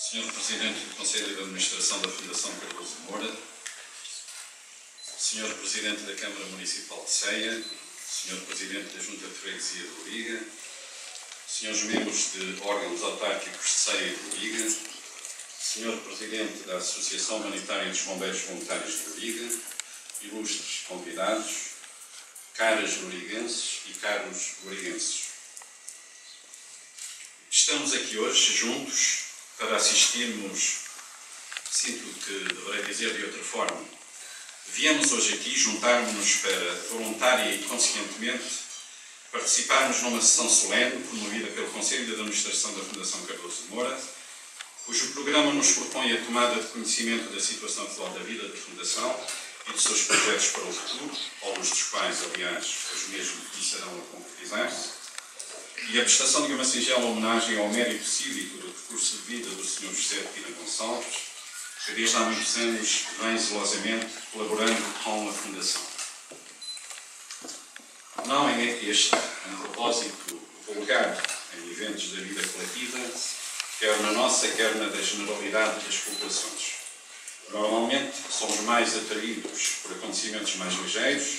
Senhor Presidente do Conselho de Administração da Fundação Cardoso Moura, Senhor Presidente da Câmara Municipal de Ceia, Senhor Presidente da Junta de Freguesia de Liga, Senhores Membros de órgãos autárquicos de Ceia e de Liga, Senhor Presidente da Associação Humanitária dos Bombeiros Voluntários de Liga, ilustres convidados, caras lorigenses e caros lorigenses. Estamos aqui hoje juntos para assistirmos, sinto que deverei dizer de outra forma, viemos hoje aqui juntar-nos para, voluntária e conscientemente, participarmos numa sessão solene promovida pelo Conselho de Administração da Fundação Cardoso de Moura, cujo programa nos propõe a tomada de conhecimento da situação atual da vida da Fundação e dos seus projetos para o futuro, alguns dos quais, aliás, os mesmos começarão a concretizar-se, e a prestação de uma singela homenagem ao mérito cívico do percurso de vida do Sr. José de Pina Gonçalves, que desde há muitos anos vem zelosamente colaborando com a Fundação. Não é este um propósito vulgar em eventos da vida coletiva, quer na nossa, quer na da generalidade das populações. Normalmente somos mais atraídos por acontecimentos mais ligeiros,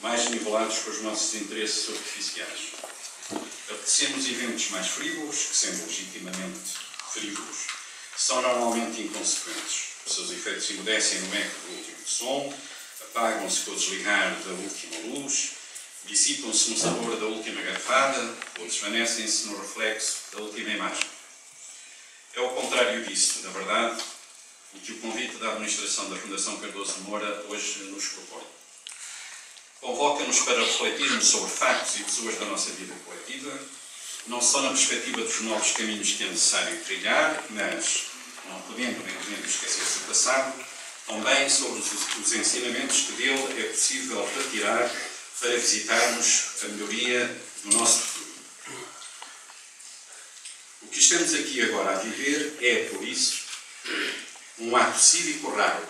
mais nivelados com os nossos interesses superficiais. Apetecemos eventos mais frívolos, que sendo legitimamente frívolos, são normalmente inconsequentes. Os seus efeitos emudecem no eco do último som, apagam-se com o desligar da última luz, dissipam-se no sabor da última garfada ou desvanecem-se no reflexo da última imagem. É o contrário disso, na verdade, o que o convite da administração da Fundação Cardoso de Moura hoje nos propõe. Convoca-nos para refletirmos sobre factos e pessoas da nossa vida coletiva, não só na perspectiva dos novos caminhos que é necessário trilhar, mas, não podendo nem podendo esquecer-se do passado, também sobre os, os ensinamentos que dele é possível retirar para visitarmos a melhoria do nosso futuro. O que estamos aqui agora a viver é, por isso, um ato cívico raro.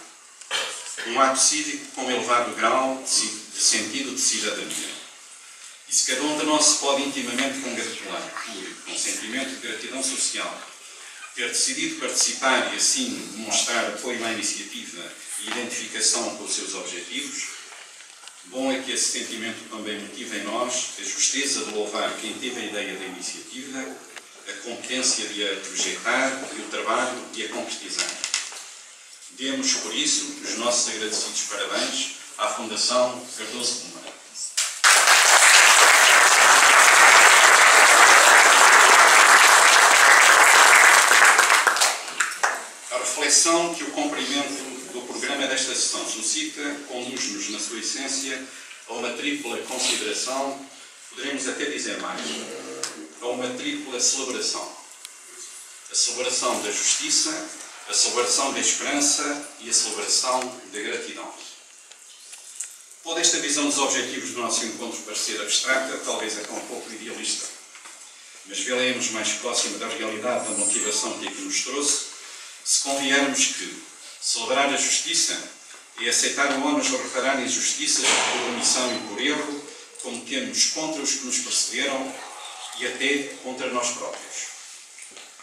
Um ato cívico com elevado grau de sentido de cidadania. E se cada um de nós se pode intimamente congratular por, com sentimento de gratidão social, ter decidido participar e assim demonstrar apoio à iniciativa e identificação com os seus objetivos, bom é que esse sentimento também motive em nós a justeza de louvar quem teve a ideia da iniciativa, a competência de a projetar e o trabalho de a concretizar. Demos, por isso, os nossos agradecidos parabéns à Fundação Cardoso Moura. A reflexão que o cumprimento do programa desta sessão suscita conduz-nos, na sua essência, a uma tripla consideração, poderemos até dizer mais, a uma tripla celebração. A celebração da justiça, a celebração da esperança e a celebração da gratidão. Pode esta visão dos objetivos do nosso encontro parecer abstrata, talvez até um pouco idealista, mas vê-la-nos mais próxima da realidade da motivação que aqui nos trouxe, se conviermos que celebrar a justiça é aceitar o ónus de reparar injustiças por omissão e por erro, cometemos contra os que nos precederam e até contra nós próprios.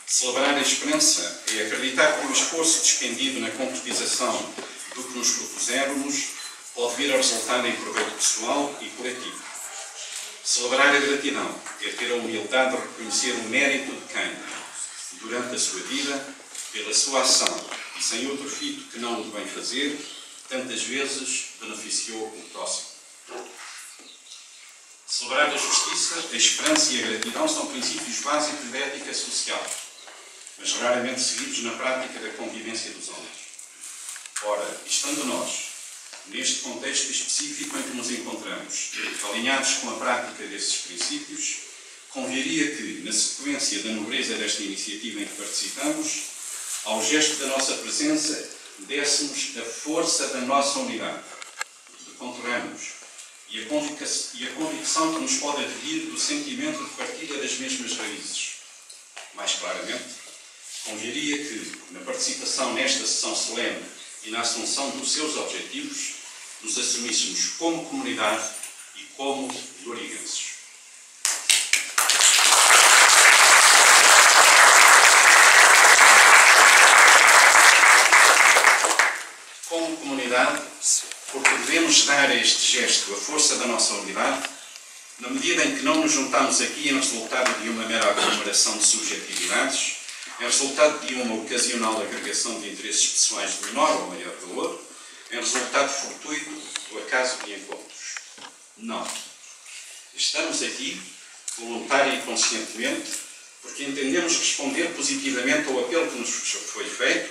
Celebrar a esperança é acreditar que o esforço despendido na concretização do que nos propuséramos pode vir a resultar em proveito pessoal e coletivo. Celebrar a gratidão é ter a humildade de reconhecer o mérito de quem, durante a sua vida, pela sua ação e sem outro fito que não o de bem fazer, tantas vezes beneficiou o próximo. Celebrar a justiça, a esperança e a gratidão são princípios básicos da ética social, mas raramente seguidos na prática da convivência dos homens. Ora, estando nós, neste contexto específico em que nos encontramos, alinhados com a prática desses princípios, conviria que, na sequência da nobreza desta iniciativa em que participamos, ao gesto da nossa presença, dessemos a força da nossa unidade, de contorramos e a, e a convicção que nos pode advir do sentimento de partilha das mesmas raízes. Mais claramente, conviria que, na participação nesta sessão solene e na assunção dos seus objetivos, nos assumíssemos como comunidade e como lourigenses. Como comunidade, porque devemos dar a este gesto a força da nossa unidade, na medida em que não nos juntamos aqui em resultado de uma mera aglomeração de subjetividades, é resultado de uma ocasional agregação de interesses pessoais de menor ou maior valor, em resultado fortuito do acaso de encontros. Não. Estamos aqui, voluntária e conscientemente, porque entendemos responder positivamente ao apelo que nos foi feito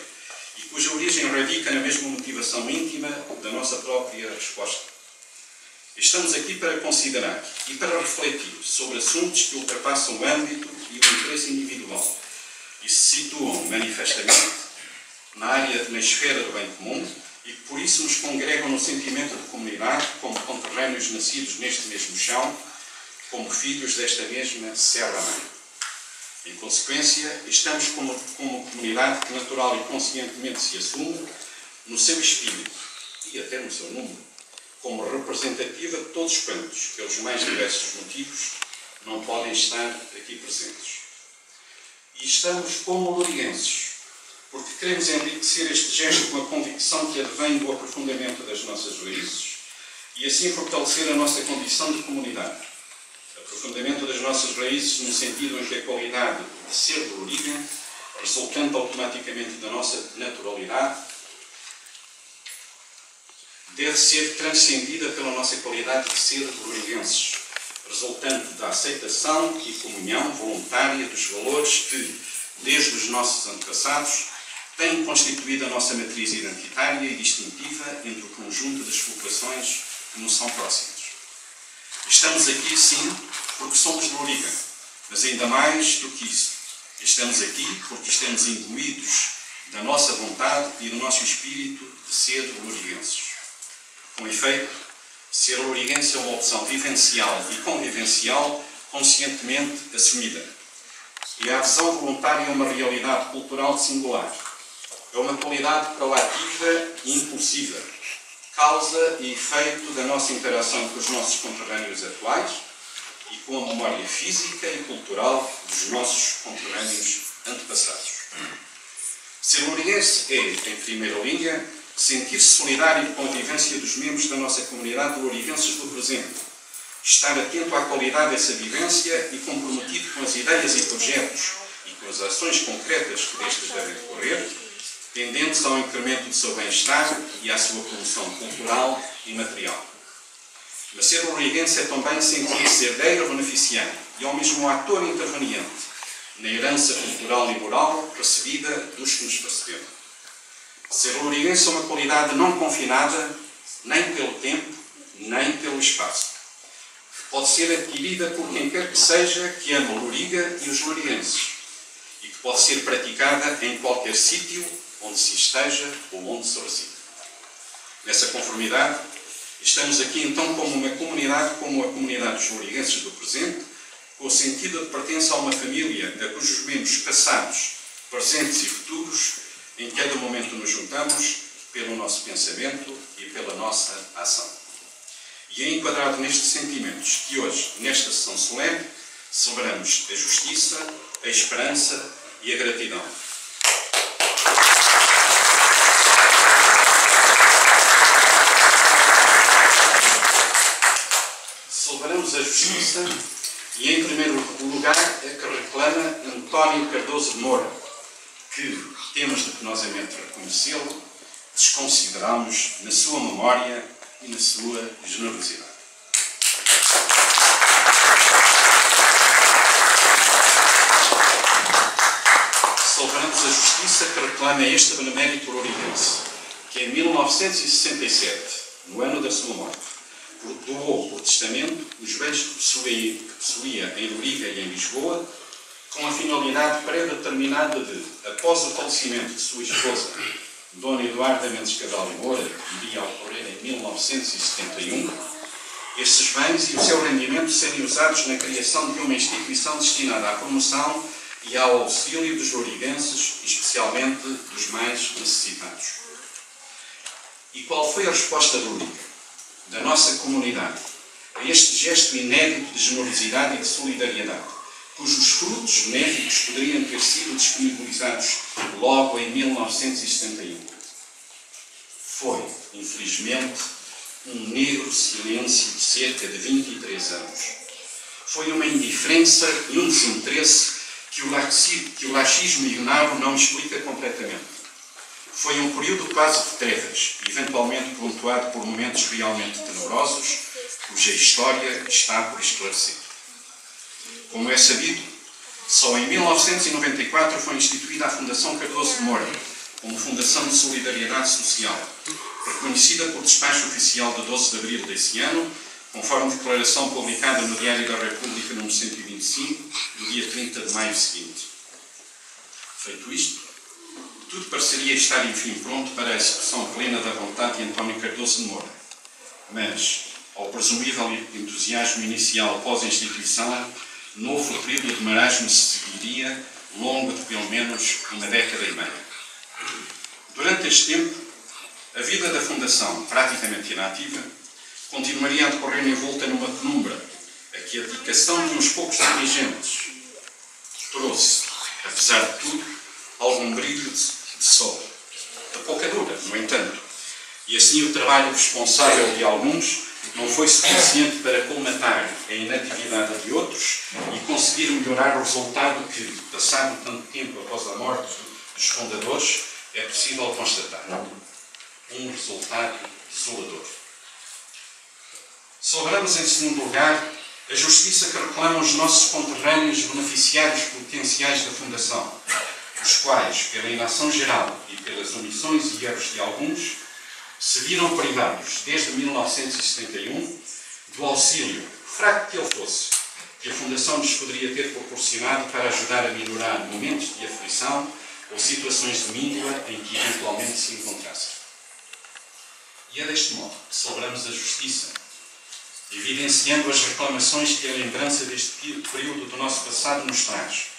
e cuja origem radica na mesma motivação íntima da nossa própria resposta. Estamos aqui para considerar e para refletir sobre assuntos que ultrapassam o âmbito e o interesse individual e se situam manifestamente na área, na esfera do bem comum e por isso nos congregam no sentimento de comunidade como conterrâneos nascidos neste mesmo chão, como filhos desta mesma Serra-Mãe. Em consequência, estamos como, como comunidade que natural e conscientemente se assume, no seu espírito e até no seu número, como representativa de todos quantos, pelos mais diversos motivos, não podem estar aqui presentes. E estamos como lorienses, porque queremos enriquecer este gesto com a convicção que advém do aprofundamento das nossas raízes e assim fortalecer a nossa condição de comunidade. Aprofundamento das nossas raízes no sentido em que a qualidade de ser origem, resultante automaticamente da nossa naturalidade, deve ser transcendida pela nossa qualidade de ser de origenses, resultante da aceitação e comunhão voluntária dos valores que, desde os nossos antepassados, têm constituído a nossa matriz identitária e distintiva entre o conjunto das populações que nos são próximas. Estamos aqui, sim, porque somos de Loriga, mas ainda mais do que isso. Estamos aqui porque estamos imbuídos da nossa vontade e do nosso espírito de ser lorigenses. Com efeito, ser lorigense é uma opção vivencial e convivencial conscientemente assumida. E a adesão voluntária é uma realidade cultural singular. É uma qualidade proativa e impulsiva, causa e efeito da nossa interação com os nossos conterrâneos atuais e com a memória física e cultural dos nossos conterrâneos antepassados. Ser lourense é, em primeira linha, sentir-se solidário com a vivência dos membros da nossa comunidade de lourivenses do presente, estar atento à qualidade dessa vivência e comprometido com as ideias e projetos e com as ações concretas que destes devem decorrer, tendentes ao incremento do seu bem-estar e à sua promoção cultural e material. Mas ser lorigense é também sentir-se herdeiro beneficiário e ao mesmo ator interveniente na herança cultural e moral recebida dos que nos precederam. Ser lorigense é uma qualidade não confinada nem pelo tempo, nem pelo espaço. Pode ser adquirida por quem quer que seja que ama Loriga e os lorigenses e que pode ser praticada em qualquer sítio onde se esteja ou onde se reside. Nessa conformidade, estamos aqui então como uma comunidade, como a comunidade dos lorigenses do presente, com o sentido de pertença a uma família a cujos membros passados, presentes e futuros, em cada momento nos juntamos pelo nosso pensamento e pela nossa ação. E é enquadrado nestes sentimentos que hoje, nesta sessão solene, celebramos a justiça, a esperança e a gratidão. Celebramos a justiça e, em primeiro lugar, a que reclama António Cardoso Moura, que temos de penosamente reconhecê-lo, desconsideramos na sua memória e na sua generosidade. Celebramos a justiça que reclama este benemérito oriense, que em 1967, no ano da sua morte, doou por testamento os bens que possuía, que possuía em Loriga e em Lisboa, com a finalidade pré-determinada de, após o falecimento de sua esposa, Dona Eduarda Mendes Cabral Moura, que iria ocorrer em 1971, estes bens e o seu rendimento serem usados na criação de uma instituição destinada à promoção e ao auxílio dos lorigenses, especialmente dos mais necessitados. E qual foi a resposta do Liga, da nossa comunidade, a este gesto inédito de generosidade e de solidariedade, cujos frutos benéficos poderiam ter sido disponibilizados logo em 1971? Foi infelizmente, um negro silêncio de cerca de 23 anos. Foi uma indiferença e um desinteresse que o, laxismo, que o laxismo ignaro não explica completamente. Foi um período quase de trevas, eventualmente pontuado por momentos realmente tenebrosos, cuja história está por esclarecer. Como é sabido, só em 1994 foi instituída a Fundação Cardoso de Moura, como Fundação de Solidariedade Social, reconhecida por despacho oficial de 12 de abril desse ano, conforme declaração publicada no Diário da República número 125, do dia 30 de maio seguinte. Feito isto, tudo pareceria estar, enfim, pronto para a execução plena da vontade de António Cardoso de Moura. Mas, ao presumível entusiasmo inicial pós-instituição, novo período de marasmo se seguiria, longo de pelo menos uma década e meia. Durante este tempo, a vida da Fundação, praticamente inativa, continuaria a decorrer envolta numa penumbra, a que a dedicação de uns poucos dirigentes trouxe, apesar de tudo, algum brilho de, de sol. De pouca dura, no entanto. E assim o trabalho responsável de alguns não foi suficiente para colmatar a inatividade de outros e conseguir melhorar o resultado que, passado tanto tempo após a morte dos fundadores, é possível constatar. Um resultado desolador. Sobramos, em segundo lugar, a justiça que reclamam os nossos conterrâneos beneficiários potenciais da Fundação, os quais, pela inação geral e pelas omissões e erros de alguns, se viram privados, desde 1971, do auxílio, fraco que ele fosse, que a Fundação nos poderia ter proporcionado para ajudar a minorar momentos de aflição ou situações de míngua em que eventualmente se encontrassem. E é deste modo que celebramos a justiça, evidenciando as reclamações que a lembrança deste período do nosso passado nos traz,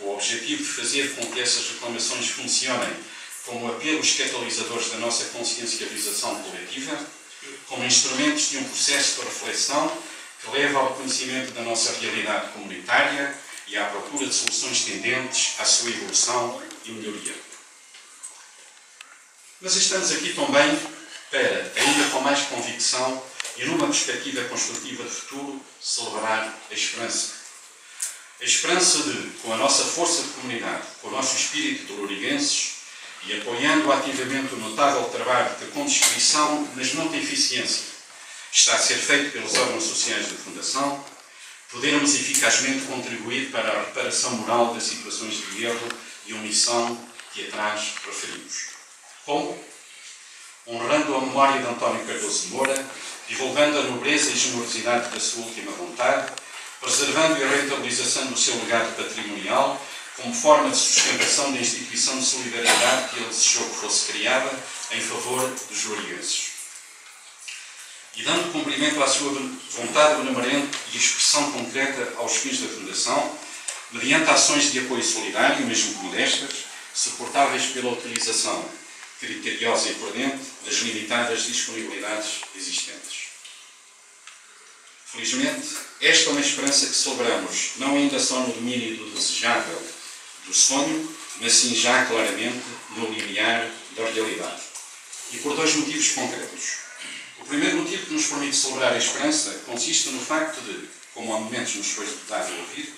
o objetivo de fazer com que essas reclamações funcionem como apelos catalisadores da nossa consciencialização coletiva, como instrumentos de um processo de reflexão que leva ao conhecimento da nossa realidade comunitária e à procura de soluções tendentes à sua evolução e melhoria. Mas estamos aqui também para, ainda com mais convicção e numa perspectiva construtiva de futuro, celebrar a esperança. A esperança de, com a nossa força de comunidade, com o nosso espírito de lorigenses, e apoiando ativamente o notável trabalho de conscrição, mas não de eficiência, está a ser feito pelos órgãos sociais da Fundação, podermos eficazmente contribuir para a reparação moral das situações de erro e omissão que atrás referimos. Como? Honrando a memória de António Cardoso de Moura, divulgando a nobreza e generosidade da sua última vontade, preservando e rentabilização do seu legado patrimonial como forma de sustentação da instituição de solidariedade que ele desejou que fosse criada em favor dos jurieses. E dando cumprimento à sua vontade benemerente e expressão concreta aos fins da Fundação, mediante ações de apoio solidário, mesmo modestas, suportáveis pela utilização criteriosa e prudente das limitadas disponibilidades existentes. Felizmente, esta é uma esperança que celebramos, não ainda só no domínio do desejável do sonho, mas sim já claramente no limiar da realidade. E por dois motivos concretos. O primeiro motivo que nos permite celebrar a esperança consiste no facto de, como há momentos nos foi a ouvir,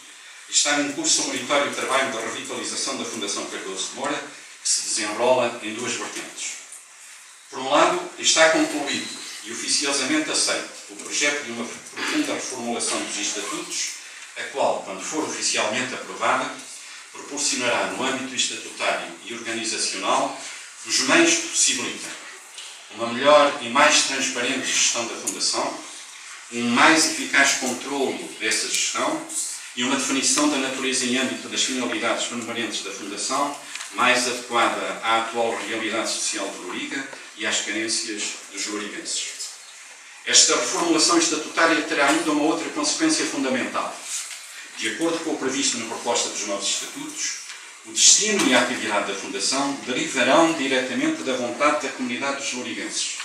estar em curso o meritório trabalho da revitalização da Fundação Cardoso de Moura, que se desenrola em duas vertentes. Por um lado, está concluído e oficiosamente aceito o projeto de uma profunda reformulação dos estatutos, a qual, quando for oficialmente aprovada, proporcionará, no âmbito estatutário e organizacional, os meios que possibilitam uma melhor e mais transparente gestão da Fundação, um mais eficaz controle dessa gestão e uma definição da natureza em âmbito das finalidades permanentes da Fundação mais adequada à atual realidade social de Loriga e às carências dos lorigenses. Esta reformulação estatutária terá ainda uma outra consequência fundamental. De acordo com o previsto na proposta dos novos estatutos, o destino e a atividade da Fundação derivarão diretamente da vontade da comunidade dos lorigenses,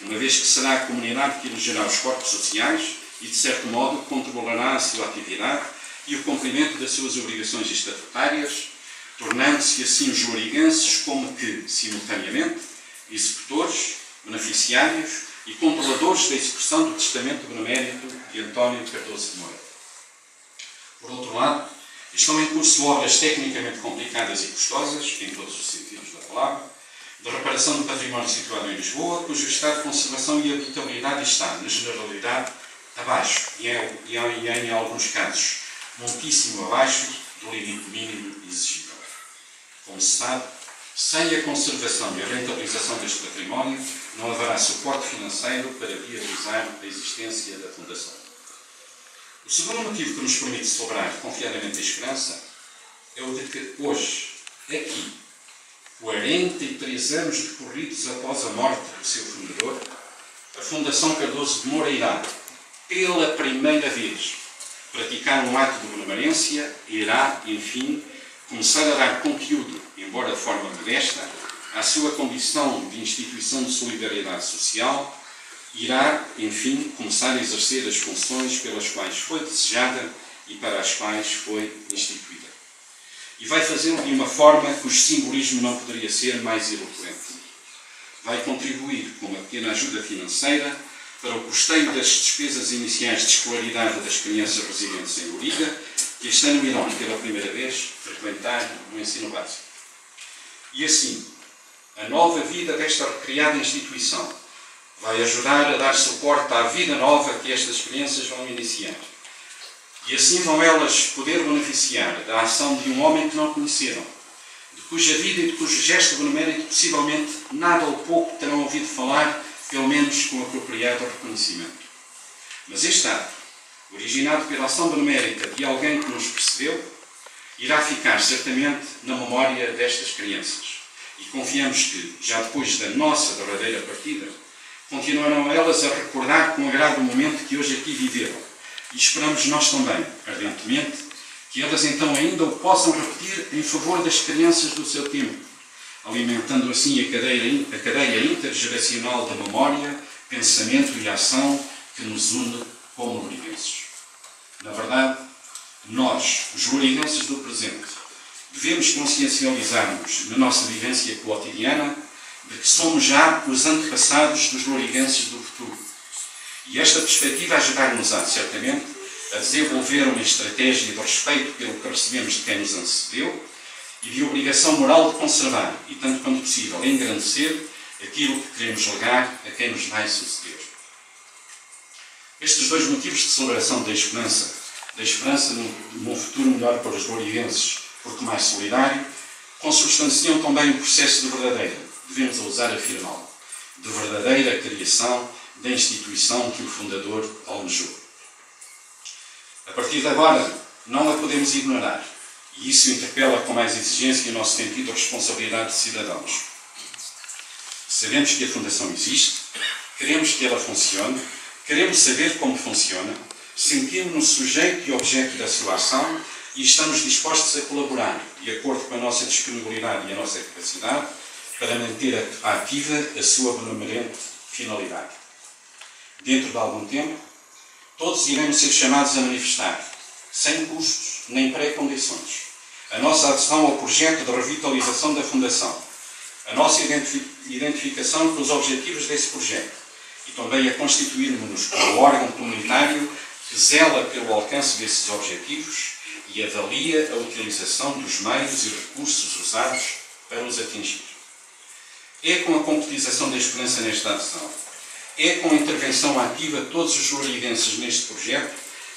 uma vez que será a comunidade que elegerá os corpos sociais e, de certo modo, controlará a sua atividade e o cumprimento das suas obrigações estatutárias, tornando-se assim os lorigenses como que, simultaneamente, executores beneficiários e controladores da execução do testamento benemérito de António Cardoso de Moura. Por outro lado, estão em curso obras tecnicamente complicadas e custosas, em todos os sentidos da palavra, de reparação do património situado em Lisboa, cujo estado de conservação e habitabilidade está, na generalidade, abaixo, e em, e em, em alguns casos, muitíssimo abaixo do limite mínimo exigível. Como se sabe, sem a conservação e a rentabilização deste património, não haverá suporte financeiro para viabilizar a existência da Fundação. O segundo motivo que nos permite celebrar confiadamente a esperança é o de que hoje, aqui, 43 anos decorridos após a morte do seu fundador, a Fundação Cardoso de Moura irá, pela primeira vez, praticar um ato de benemerência irá, enfim, começar a dar conteúdo, embora de forma modesta, à sua condição de instituição de solidariedade social, irá, enfim, começar a exercer as funções pelas quais foi desejada e para as quais foi instituída. E vai fazê-lo de uma forma cujo simbolismo não poderia ser mais eloquente. Vai contribuir com uma pequena ajuda financeira para o custeio das despesas iniciais de escolaridade das crianças residentes em Uriga, que este ano irão, pela primeira vez, frequentar o ensino básico. E assim, a nova vida desta recriada instituição vai ajudar a dar suporte à vida nova que estas crianças vão iniciar. E assim vão elas poder beneficiar da ação de um homem que não conheceram, de cuja vida e de cujo gesto benemérito possivelmente nada ou pouco terão ouvido falar, pelo menos com apropriado reconhecimento. Mas este ato, originado pela ação benemérita de alguém que nos precedeu, irá ficar certamente na memória destas crianças. E confiamos que, já depois da nossa verdadeira partida, continuarão elas a recordar com agrado o momento que hoje aqui viveram. E esperamos nós também, ardentemente, que elas então ainda o possam repetir em favor das crianças do seu tempo, alimentando assim a cadeia, a cadeia intergeracional da memória, pensamento e ação que nos une como lurigenses. Na verdade, nós, os lurigenses do presente, devemos consciencializar-nos na nossa vivência cotidiana de que somos já os antepassados dos lorigenses do futuro. E esta perspectiva ajudar-nos-á, certamente, a desenvolver uma estratégia de respeito pelo que recebemos de quem nos antecedeu e de obrigação moral de conservar e, tanto quanto possível, engrandecer aquilo que queremos legar a quem nos vai suceder. Estes dois motivos de celebração da esperança, da esperança num, futuro melhor para os lorigenses, porque mais solidário, consubstanciam também o processo de verdadeira, devemos ousar afirmá-lo, de verdadeira criação da instituição que o fundador almejou. A partir de agora, não a podemos ignorar, e isso interpela com mais exigência o nosso sentido de responsabilidade de cidadãos. Sabemos que a Fundação existe, queremos que ela funcione, queremos saber como funciona, sentimos-nos sujeito e objeto da sua ação e estamos dispostos a colaborar, de acordo com a nossa disponibilidade e a nossa capacidade, para manter ativa a sua benemerente finalidade. Dentro de algum tempo, todos iremos ser chamados a manifestar, sem custos nem pré-condições, a nossa adesão ao projeto de revitalização da Fundação, a nossa identificação com os objetivos desse projeto e também a constituirmos-nos como órgão comunitário que zela pelo alcance desses objetivos e avalia a utilização dos meios e recursos usados para os atingir. É com a concretização da esperança nesta adesão, é com a intervenção ativa de todos os loridenses neste projeto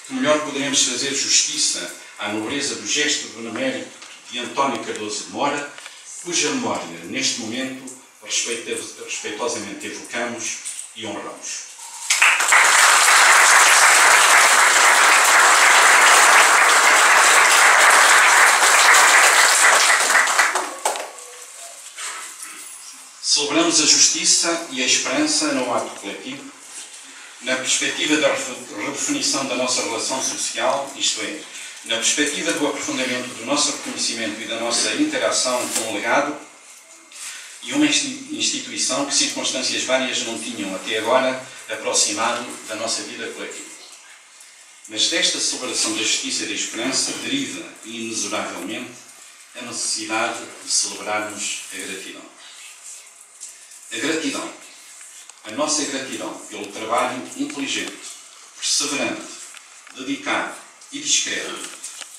que melhor poderemos fazer justiça à nobreza do gesto benemérito de António Cardoso de Mora, cuja memória, neste momento, respeitosamente evocamos e honramos. Celebramos a justiça e a esperança no ato coletivo, na perspectiva da redefinição da nossa relação social, isto é, na perspectiva do aprofundamento do nosso reconhecimento e da nossa interação com o legado e uma instituição que circunstâncias várias não tinham até agora aproximado da nossa vida coletiva. Mas desta celebração da justiça e da esperança deriva, inexoravelmente, a necessidade de celebrarmos a gratidão. A gratidão, a nossa gratidão pelo trabalho inteligente, perseverante, dedicado e discreto,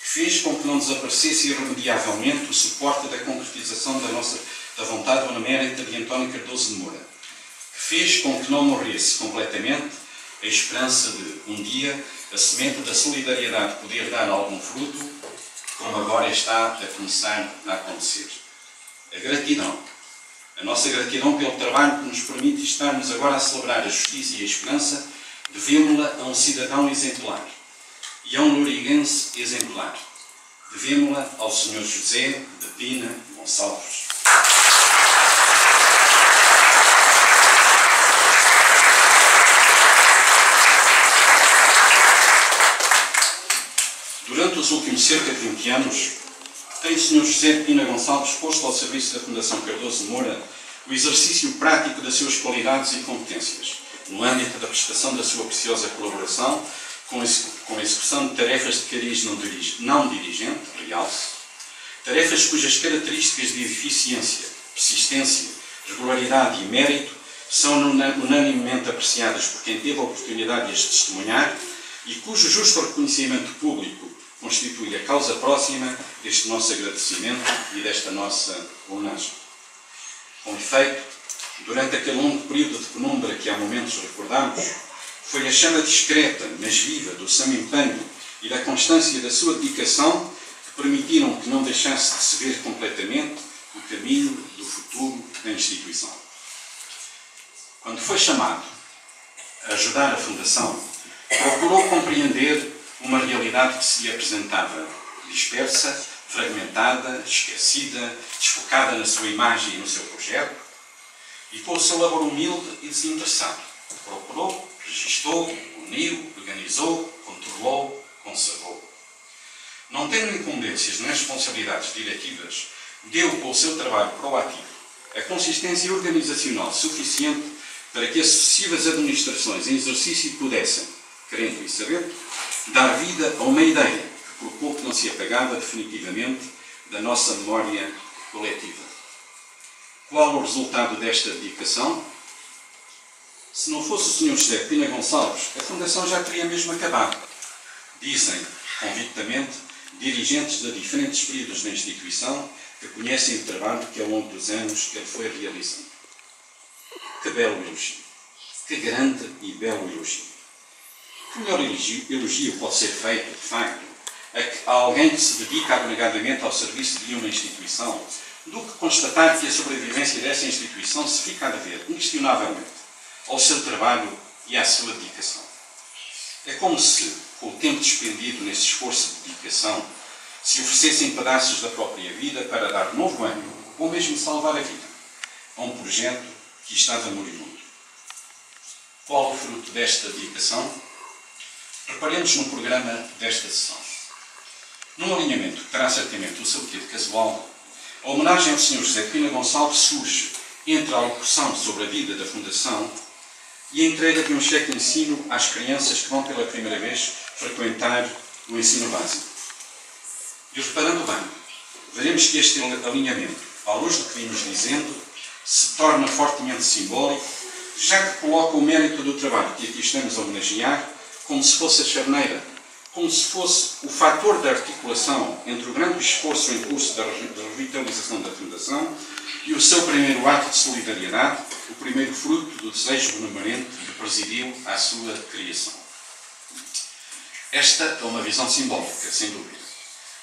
que fez com que não desaparecesse irremediavelmente o suporte da concretização da nossa da vontade benemérita de António Cardoso de Moura, que fez com que não morresse completamente a esperança de, um dia, a semente da solidariedade poder dar algum fruto, como agora está a começar a acontecer. A gratidão. A nossa gratidão pelo trabalho que nos permite estarmos agora a celebrar a justiça e a esperança, devemos-la a um cidadão exemplar e a um lurigense exemplar. Devemos-la ao Sr. José de Pina Gonçalves. Durante os últimos cerca de 20 anos, tem Sr. José Pina Gonçalves posto ao serviço da Fundação Cardoso de Moura o exercício prático das suas qualidades e competências, no âmbito da prestação da sua preciosa colaboração com a execução de tarefas de cariz não, dirige, não dirigente, realce, tarefas cujas características de eficiência, persistência, regularidade e mérito são unanimemente apreciadas por quem teve a oportunidade de as testemunhar e cujo justo reconhecimento público constitui a causa próxima deste nosso agradecimento e desta nossa homenagem. Com efeito, durante aquele longo período de penumbra que há momentos recordamos, foi a chama discreta, mas viva, do seu empenho e da constância da sua dedicação que permitiram que não deixasse de se ver completamente o caminho do futuro da instituição. Quando foi chamado a ajudar a Fundação, procurou compreender uma realidade que se lhe apresentava dispersa, fragmentada, esquecida, desfocada na sua imagem e no seu projeto, e com o seu labor humilde e desinteressado, procurou, registou, uniu, organizou, controlou, conservou. Não tendo incumbências nem responsabilidades diretivas, deu com o seu trabalho proativo a consistência organizacional suficiente para que as sucessivas administrações em exercício pudessem, querendo e sabendo, dar vida a uma ideia que por pouco não se apagava definitivamente da nossa memória coletiva. Qual o resultado desta dedicação? Se não fosse o Sr. José Pina Gonçalves, a Fundação já teria mesmo acabado. Dizem, convictamente, dirigentes de diferentes períodos da instituição que conhecem o trabalho que ao longo dos anos ele foi realizando. Que belo elogio! Que grande e belo elogio! Que melhor elogio pode ser feito, de facto, a alguém que se dedica abnegadamente ao serviço de uma instituição, do que constatar que a sobrevivência dessa instituição se fica a dever, inquestionavelmente, ao seu trabalho e à sua dedicação. É como se, com o tempo despendido nesse esforço de dedicação, se oferecessem pedaços da própria vida para dar novo ânimo, ou mesmo salvar a vida, a um projeto que estava moribundo. Qual o fruto desta dedicação? Reparemos no programa desta sessão. Num alinhamento que terá certamente o quê de casual, a homenagem ao Sr. José Pina Gonçalves surge entre a locução sobre a vida da Fundação e a entrega de um cheque de ensino às crianças que vão pela primeira vez frequentar o ensino básico. E reparando bem, veremos que este alinhamento, à luz do que vimos dizendo, se torna fortemente simbólico, já que coloca o mérito do trabalho que aqui estamos a homenagear como se fosse a charneira, como se fosse o fator de articulação entre o grande esforço em curso da revitalização da Fundação e o seu primeiro ato de solidariedade, o primeiro fruto do desejo benemerente que presidiu à sua criação. Esta é uma visão simbólica, sem dúvida,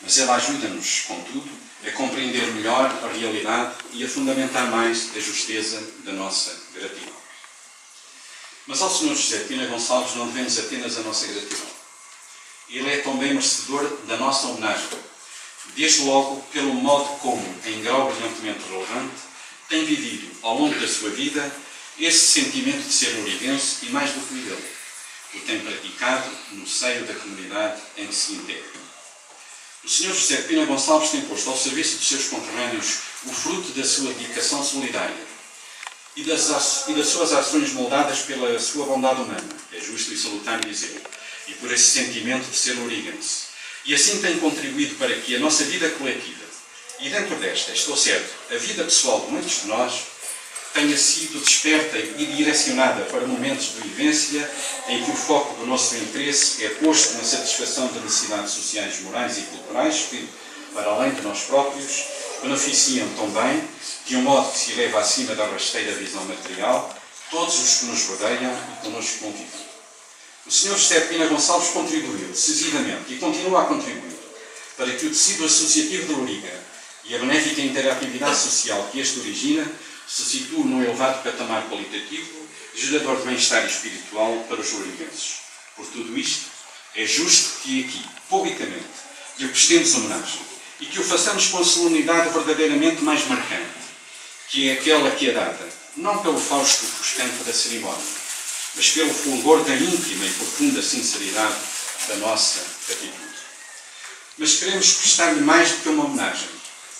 mas ela ajuda-nos, contudo, a compreender melhor a realidade e a fundamentar mais a justeza da nossa gratidão. Mas ao Sr. José Pina Gonçalves não devemos apenas a nossa gratidão. Ele é também merecedor da nossa homenagem, desde logo pelo modo como, em grau brilhantemente relevante, tem vivido, ao longo da sua vida, esse sentimento de ser orivense e, mais do que ele, o tem praticado no seio da comunidade em que se integra. O Sr. José Pina Gonçalves tem posto ao serviço dos seus conterrâneos o fruto da sua dedicação solidária, e das, e das suas ações moldadas pela sua bondade humana, é justo e salutar dizer, e por esse sentimento de ser origens. E assim tem contribuído para que a nossa vida coletiva, e dentro desta, estou certo, a vida pessoal de muitos de nós, tenha sido desperta e direcionada para momentos de vivência em que o foco do nosso interesse é posto na satisfação de necessidades sociais, morais e culturais que, para além de nós próprios, beneficiam também, de um modo que se eleva acima da rasteira visão material, todos os que nos rodeiam e connosco convivem. O Sr. Pina Gonçalves contribuiu decisivamente e continua a contribuir para que o tecido associativo de Loriga e a benéfica interatividade social que este origina se situe num elevado patamar qualitativo, gerador de bem-estar espiritual para os lorigenses. Por tudo isto, é justo que aqui, publicamente, lhe prestemos homenagem e que o façamos com a solenidade verdadeiramente mais marcante, que é aquela que é dada, não pelo fausto ofuscante da cerimónia, mas pelo fulgor da íntima e profunda sinceridade da nossa atitude. Mas queremos prestar-lhe mais do que uma homenagem.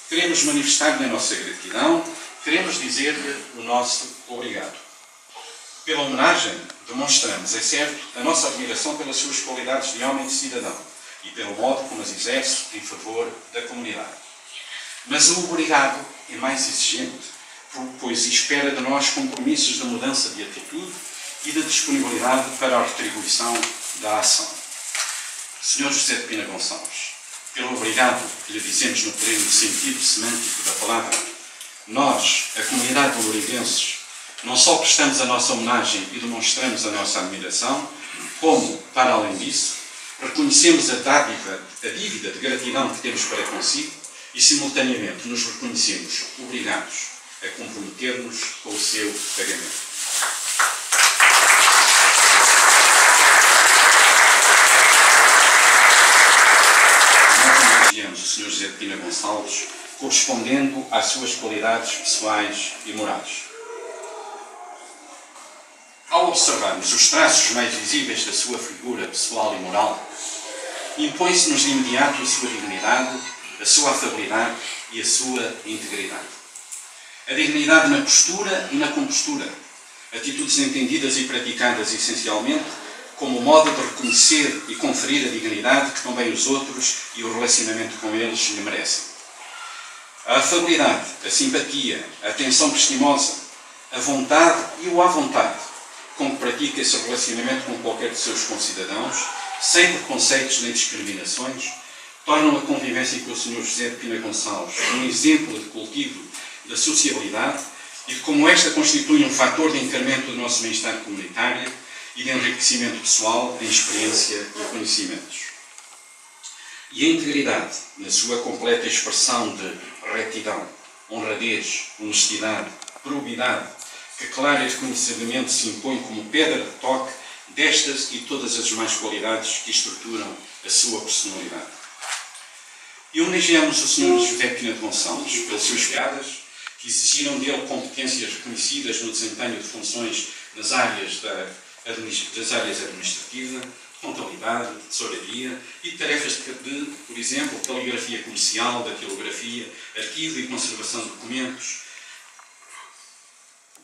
Queremos manifestar-lhe a nossa gratidão, queremos dizer-lhe o nosso obrigado. Pela homenagem, demonstramos, é certo, a nossa admiração pelas suas qualidades de homem e de cidadão e pelo modo como as exerce em favor da comunidade. Mas o obrigado é mais exigente, pois espera de nós compromissos de mudança de atitude e de disponibilidade para a retribuição da ação. Senhor José de Pina Gonçalves, pelo obrigado que lhe dizemos no pleno sentido semântico da palavra, nós, a comunidade de não só prestamos a nossa homenagem e demonstramos a nossa admiração, como, para além disso, reconhecemos a dádiva, a dívida de gratidão que temos para consigo e, simultaneamente, nos reconhecemos obrigados a comprometer-nos com o seu pagamento. Nós o Sr. José de Pina Gonçalves correspondendo às suas qualidades pessoais e morais. Ao observarmos os traços mais visíveis da sua figura pessoal e moral, impõe-se-nos de imediato a sua dignidade, a sua afabilidade e a sua integridade. A dignidade na postura e na compostura, atitudes entendidas e praticadas essencialmente como modo de reconhecer e conferir a dignidade que também os outros e o relacionamento com eles lhe merecem. A afabilidade, a simpatia, a atenção prestimosa, a vontade e o à vontade, com que pratica esse relacionamento com qualquer de seus concidadãos, sem preconceitos nem discriminações, tornam a convivência com o Sr. José Pina Gonçalves um exemplo de cultivo da sociabilidade e de como esta constitui um fator de incremento do nosso bem-estar comunitário e de enriquecimento pessoal em experiência e conhecimentos. E a integridade, na sua completa expressão de retidão, honradez, honestidade, probidade, que claro e reconhecidamente se impõe como pedra de toque destas e todas as demais qualidades que estruturam a sua personalidade. E homenageamos o Sr. José Pina de Gonçalves pelas suas piadas, que exigiram dele competências reconhecidas no desempenho de funções nas áreas, da, das áreas administrativa, contabilidade, tesouraria e tarefas de, por exemplo, caligrafia comercial, datilografia, arquivo e conservação de documentos,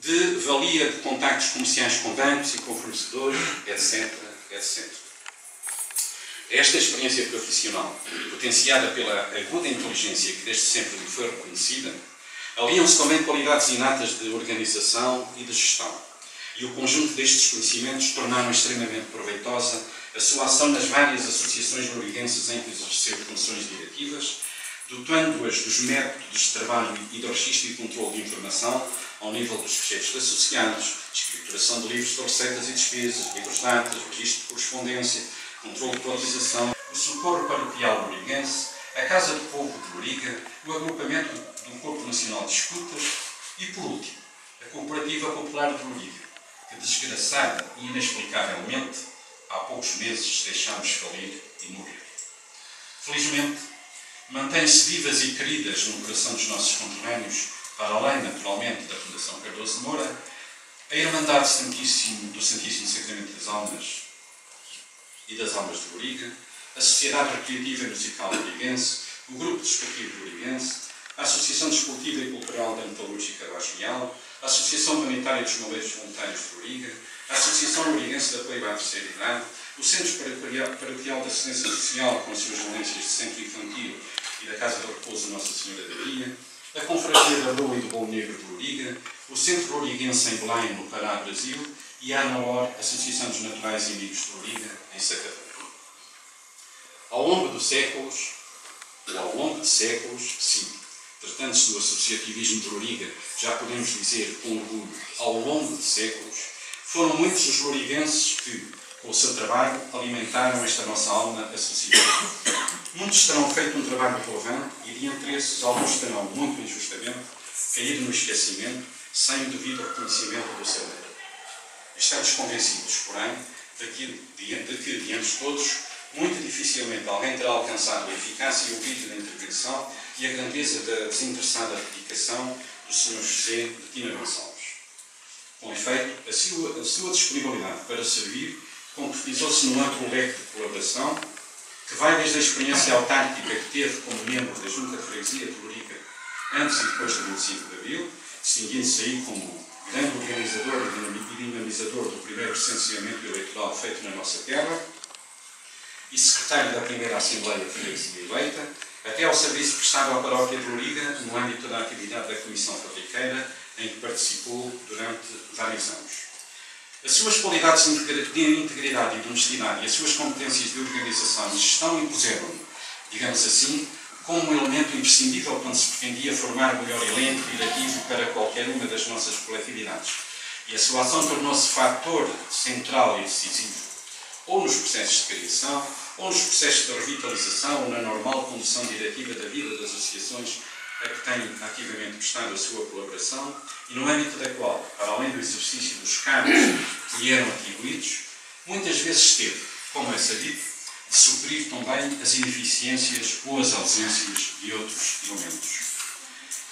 de valia de contactos comerciais com bancos e com fornecedores, etc, etc. Esta experiência profissional, potenciada pela aguda inteligência que desde sempre lhe foi reconhecida, aliam-se também qualidades inatas de organização e de gestão. E o conjunto destes conhecimentos tornaram extremamente proveitosa a sua ação nas várias associações norueguenses em que exerceu funções diretivas, dotando-as dos métodos de trabalho e do registro e controle de informação ao nível dos fecheiros associados, escrituração de livros de receitas e despesas, livros de datas, registro de correspondência, controle de atualização, o socorro paroquial norueguense, a Casa do Povo de Loriga, o agrupamento do Corpo Nacional de Escutas e, por último, a Cooperativa Popular de Loriga, que desgraçada e inexplicavelmente há poucos meses deixámos falir e morrer. Felizmente, mantêm-se vivas e queridas no coração dos nossos conterrâneos, para além, naturalmente, da Fundação Cardoso de Moura, a Irmandade Santíssimo, do Santíssimo Sacramento das Almas e das Almas de Loriga, a Sociedade Recreativa e Musical Lorigense, o Grupo Desportivo Lorigense, a Associação Desportiva e Cultural da Metalúrgica Real, a Associação Humanitária dos Bombeiros Voluntários de Loriga, a Associação Lorigense da Pleiba à Terceira Idade, o Centro Paroquial da Assistência Social, com as suas valências de centro infantil e da Casa de Repouso Nossa Senhora da Guia, a Confraria da Boa e do Bom Negro de Loriga, o Centro Loriguense em Belém, no Pará, Brasil, e a ANOR, Associação dos Naturais e Amigos de Loriga, em Sacadura. Ao longo dos séculos, ou ao longo de séculos, sim, tratando-se do associativismo de Loriga, já podemos dizer com orgulho, ao longo de séculos, foram muitos os lorigenses que, com o seu trabalho, alimentaram esta nossa alma associativa. Muitos terão feito um trabalho relevante e, de entre alguns terão, muito injustamente, caído no esquecimento, sem o devido reconhecimento do seu mérito. Estamos convencidos, porém, de que, de que, diante de todos, muito dificilmente alguém terá alcançado a eficácia e o brilho da intervenção e a grandeza da desinteressada dedicação do Sr. José de Tina Gonçalves. Com efeito, a sua, a sua disponibilidade para servir concretizou-se num amplo leque de colaboração que vai desde a experiência autárquica que teve como membro da Junta de Freguesia de Lorica antes e depois do 25 de Abril, distinguindo-se aí como grande organizador e dinamizador do primeiro recenseamento eleitoral feito na nossa terra, e secretário da primeira Assembleia de Freguesia eleita, até ao serviço prestado à paróquia de Loriga no âmbito da atividade da Comissão Fabriqueira, em que participou durante vários anos. As suas qualidades de integridade e de honestidade e as suas competências de organização e gestão impuseram digamos assim, como um elemento imprescindível quando se pretendia formar o melhor elenco diretivo para qualquer uma das nossas coletividades. E a sua ação tornou-se fator central e decisivo ou nos processos de criação, ou nos processos de revitalização, ou na normal condução diretiva da vida das associações a que tem ativamente prestado a sua colaboração e no âmbito da qual, para além do exercício dos cargos que lhe eram atribuídos, muitas vezes teve, como é sabido, de suprir também as ineficiências ou as ausências de outros elementos.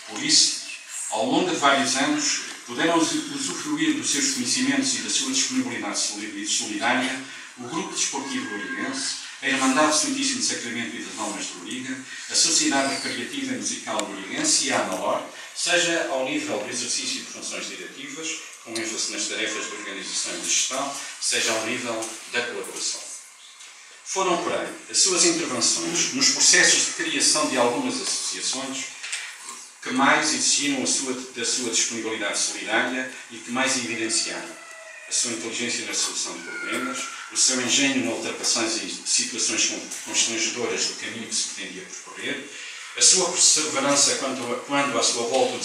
Por isso, ao longo de vários anos, puderam usufruir dos seus conhecimentos e da sua disponibilidade solidária o Grupo Desportivo Lorigense, a Irmandade Santíssimo Sacramento e das Almas de Loriga, a Sociedade Recreativa e Musical Lorigense e a ANOR, seja ao nível do exercício de funções diretivas, com ênfase nas tarefas de organização e gestão, seja ao nível da colaboração. Foram, porém, as suas intervenções nos processos de criação de algumas associações que mais exigiram a sua, da sua disponibilidade solidária e que mais evidenciaram a sua inteligência na solução de problemas, o seu engenho na ultrapassagem de situações constrangedoras do caminho que se pretendia percorrer, a sua perseverança quando, quando à sua volta o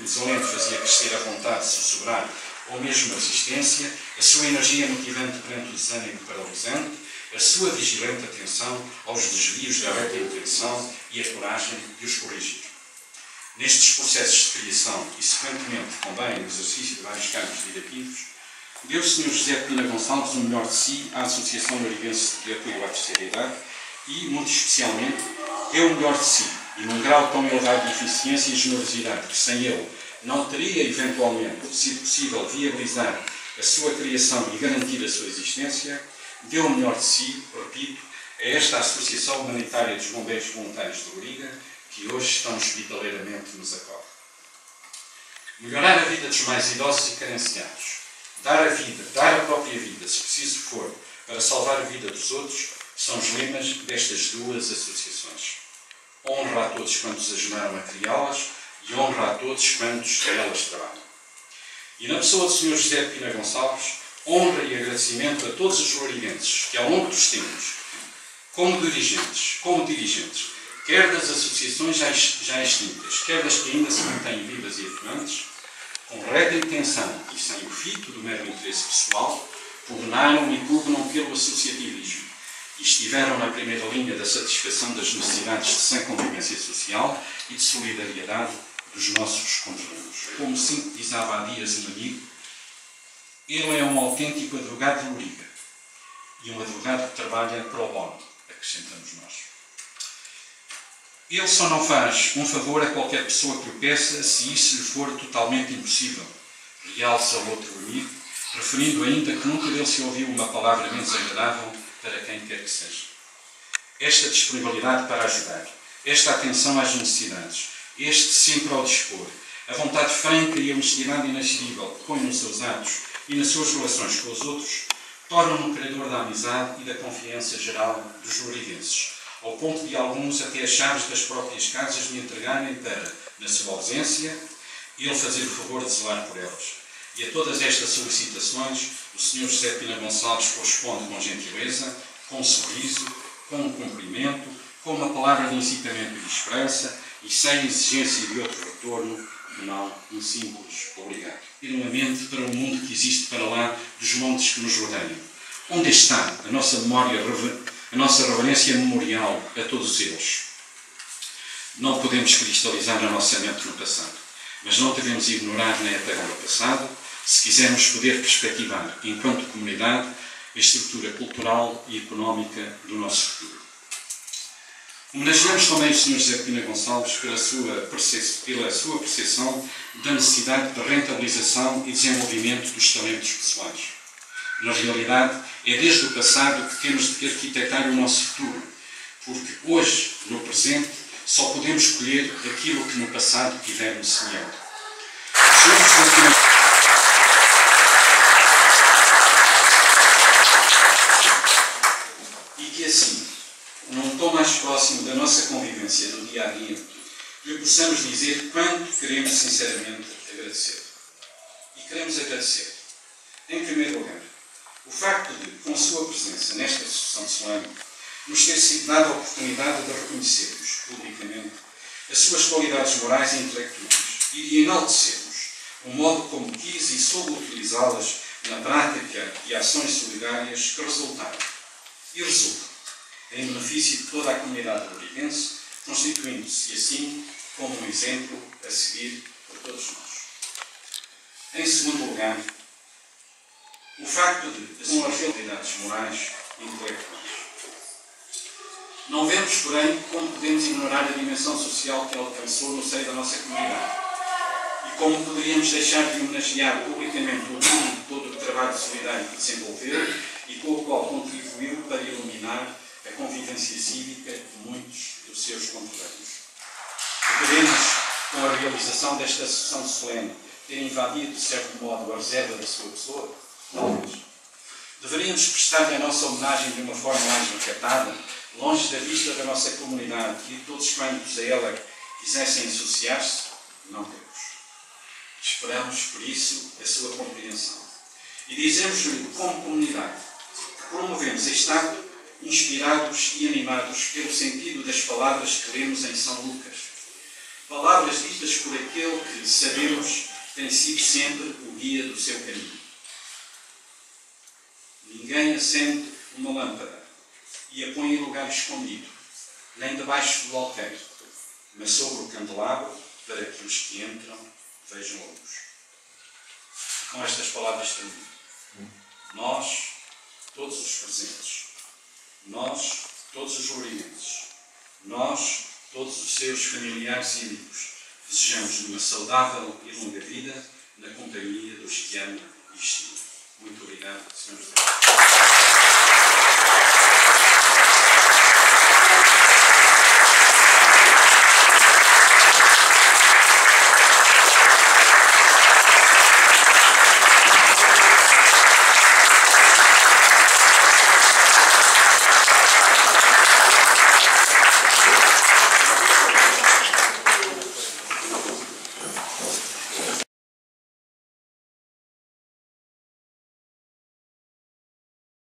desalento fazia crescer a vontade de sussurrar ou mesmo a resistência, a sua energia motivante perante o desânimo paralisante, a sua vigilante atenção aos desvios da reta intenção e a coragem de os corrigir. Nestes processos de criação e, sequentemente, também no exercício de vários cargos diretivos, deu o Sr. José Pina Gonçalves o melhor de si à Associação Marivense de Apoio à Terceira Idade e, muito especialmente, deu o melhor de si, e num grau tão elevado de eficiência e generosidade que sem ele não teria, eventualmente, sido possível viabilizar a sua criação e garantir a sua existência, deu o melhor de si, repito, a esta Associação Humanitária dos Bombeiros Voluntários de Loriga, que hoje tão hospitaleiramente nos acolhe. Melhorar a vida dos mais idosos e carenciados, dar a vida, dar a própria vida, se preciso for, para salvar a vida dos outros, são os lemas destas duas associações. Honra a todos quantos ajudaram a criá-las e honra a todos quantos elas trabalham. E na pessoa do Sr. José Pina Gonçalves, honra e agradecimento a todos os loriguenses que, ao longo dos tempos, como dirigentes, como dirigentes, quer das associações já, já extintas, quer das que ainda se mantêm vivas e atuantes, com reta intenção e sem o fito do mero interesse pessoal, pugnaram e pugnam pelo associativismo e estiveram na primeira linha da satisfação das necessidades de sã convivência social e de solidariedade dos nossos conterrâneos. Como sintetizava há dias um amigo, ele é um autêntico advogado de Loriga e um advogado que trabalha pro bono, acrescentamos nós. Ele só não faz um favor a qualquer pessoa que o peça se isso lhe for totalmente impossível. Realça o outro amigo, referindo ainda que nunca dele se ouviu uma palavra menos agradável para quem quer que seja. Esta disponibilidade para ajudar, esta atenção às necessidades, este sempre ao dispor, a vontade franca e a honestidade inascendível que põe nos seus atos e nas suas relações com os outros, tornam-no criador da amizade e da confiança geral dos lorivenses ao ponto de alguns até as chaves das próprias casas me entregarem para, na sua ausência, ele fazer o favor de zelar por elas. E a todas estas solicitações, o Sr. José Pina Gonçalves corresponde com gentileza, com um sorriso, com um cumprimento, com uma palavra de incitamento e de esperança e sem exigência de outro retorno, não um simples obrigado. Ir uma mente para o mundo que existe para lá dos montes que nos rodeiam. Onde está a nossa memória, a nossa reverência memorial a todos eles? Não podemos cristalizar a nossa mente no passado, mas não devemos ignorar nem apagar o passado, se quisermos poder perspectivar, enquanto comunidade, a estrutura cultural e económica do nosso futuro. Homenageamos também o Sr. José Pina Gonçalves pela sua, pela sua percepção da necessidade de rentabilização e desenvolvimento dos talentos pessoais. Na realidade, é desde o passado que temos de arquitetar o nosso futuro, porque hoje, no presente, só podemos escolher aquilo que no passado tivermos semeado. E que assim, num tom mais próximo da nossa convivência no dia a dia, lhe possamos dizer quanto queremos sinceramente agradecer. E queremos agradecer, em primeiro lugar, o facto de, com sua presença nesta sessão solene, nos ter sido dada a oportunidade de reconhecermos publicamente as suas qualidades morais e intelectuais e de enaltecermos o modo como quis e soube utilizá-las na prática de ações solidárias que resultaram e resultam em benefício de toda a comunidade ourivense, constituindo-se assim como um exemplo a seguir por todos nós. Em segundo lugar, o facto de, com as realidades morais e intelectuais, não vemos, porém, como podemos ignorar a dimensão social que alcançou no seio da nossa comunidade. E como poderíamos deixar de homenagear publicamente o mundo todo o trabalho solidário que desenvolveu e com o qual contribuiu para iluminar a convivência cívica de muitos dos seus conterrâneos. Poderemos, com a realização desta sessão solene, ter invadido, de certo modo, a reserva da sua pessoa? Talvez. Deveríamos prestar-lhe a nossa homenagem de uma forma mais recatada, longe da vista da nossa comunidade e de todos quantos a ela quisessem associar-se? Não queremos. Esperamos, por isso, a sua compreensão. E dizemos-lhe, como comunidade, que promovemos este ato inspirados e animados pelo sentido das palavras que lemos em São Lucas. Palavras ditas por aquele que, sabemos, tem sido sempre o guia do seu caminho. Ninguém acende uma lâmpada e a põe em lugar escondido, nem debaixo do alqueire, mas sobre o candelabro, para que os que entram vejam a luz. Com estas palavras termino. Nós, todos os presentes, nós, todos os lourinenses, nós, todos os seus familiares e amigos, desejamos uma saudável e longa vida na companhia dos que ama e estima. Muito obrigado.